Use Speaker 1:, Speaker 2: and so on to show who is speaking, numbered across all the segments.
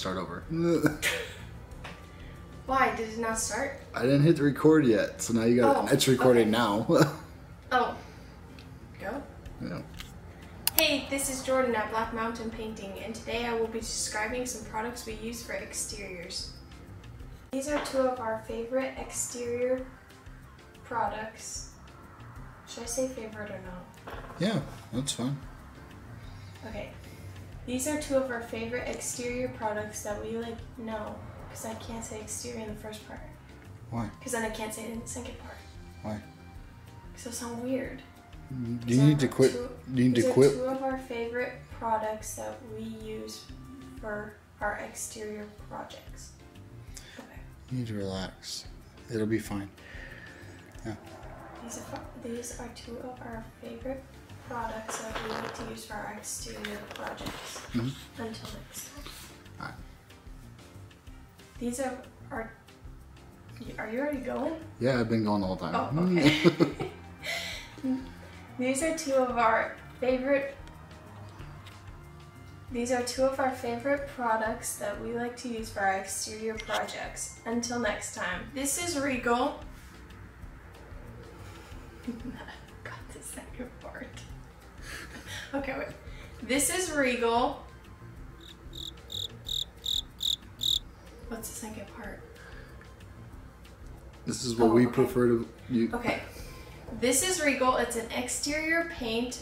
Speaker 1: start over.
Speaker 2: Why? Did it not start?
Speaker 1: I didn't hit the record yet, so now you got
Speaker 2: Oh,
Speaker 1: it's recording
Speaker 2: okay.
Speaker 1: now.
Speaker 2: Oh. Go.
Speaker 1: yeah.
Speaker 2: Hey, this is Jordan at Black Mountain Painting, and today I will be describing some products we use for exteriors. These are two of our favorite exterior products. Should I say favorite or not?
Speaker 1: Yeah, that's fine.
Speaker 2: Okay. These are two of our favorite exterior products that we like know, because I can't say exterior in the first part.
Speaker 1: Why?
Speaker 2: Because then I can't say it in the second part.
Speaker 1: Why?
Speaker 2: Because it'll sound weird.
Speaker 1: Mm, do you need to quit?
Speaker 2: Two-
Speaker 1: Do you need
Speaker 2: These
Speaker 1: to
Speaker 2: are
Speaker 1: quit?
Speaker 2: two of our favorite products that we use for our exterior projects. Okay.
Speaker 1: You need to relax. It'll be fine. Yeah.
Speaker 2: These are, these are two of our favorite products that we like to use for our exterior projects.
Speaker 1: Mhm.
Speaker 2: Until next time. These are our. Are you already going?
Speaker 1: Yeah, I've been going the whole time.
Speaker 2: Oh, okay. These are two of our favorite. These are two of our favorite products that we like to use for our exterior projects. Until next time, this is Regal. Got the second part. Okay, wait. This is Regal. What's the second part?
Speaker 1: this is what
Speaker 2: Oh,
Speaker 1: we
Speaker 2: okay.
Speaker 1: prefer to. use.
Speaker 2: Okay. This is Regal. It's an exterior paint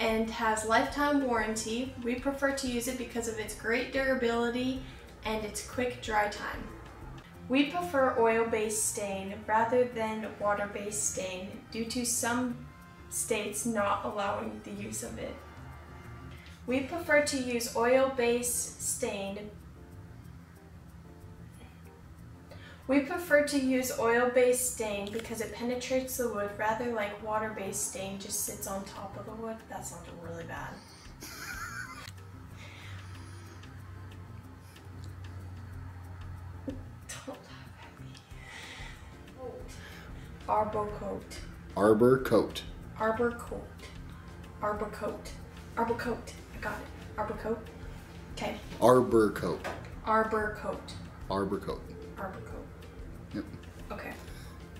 Speaker 2: and has lifetime warranty. We prefer to use it because of its great durability and its quick dry time. We prefer oil-based stain rather than water-based stain due to some states not allowing the use of it. We prefer to use oil-based stain We prefer to use oil-based stain because it penetrates the wood rather like water-based stain just sits on top of the wood. That sounded really bad. Don't laugh at me. Arbor coat.
Speaker 1: Arborcoat. Arborcoat.
Speaker 2: Arbor coat. Arborcoat. I got it. Arborcoat. Okay.
Speaker 1: Arborcoat.
Speaker 2: Arbor coat.
Speaker 1: Arborcoat.
Speaker 2: Arbor coat.
Speaker 1: Yep.
Speaker 2: Okay.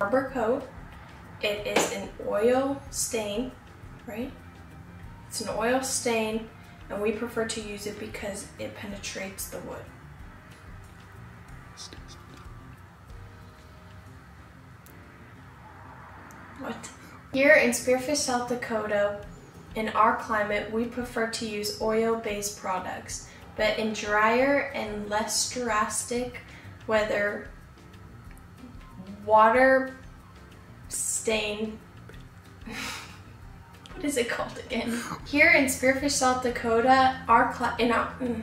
Speaker 2: Arborcoat. It is an oil stain, right? It's an oil stain, and we prefer to use it because it penetrates the wood. What? Here in Spearfish, South Dakota, in our climate, we prefer to use oil-based products, but in drier and less drastic weather, water stain. what is it called again? Here in Spearfish, South Dakota, our in our mm,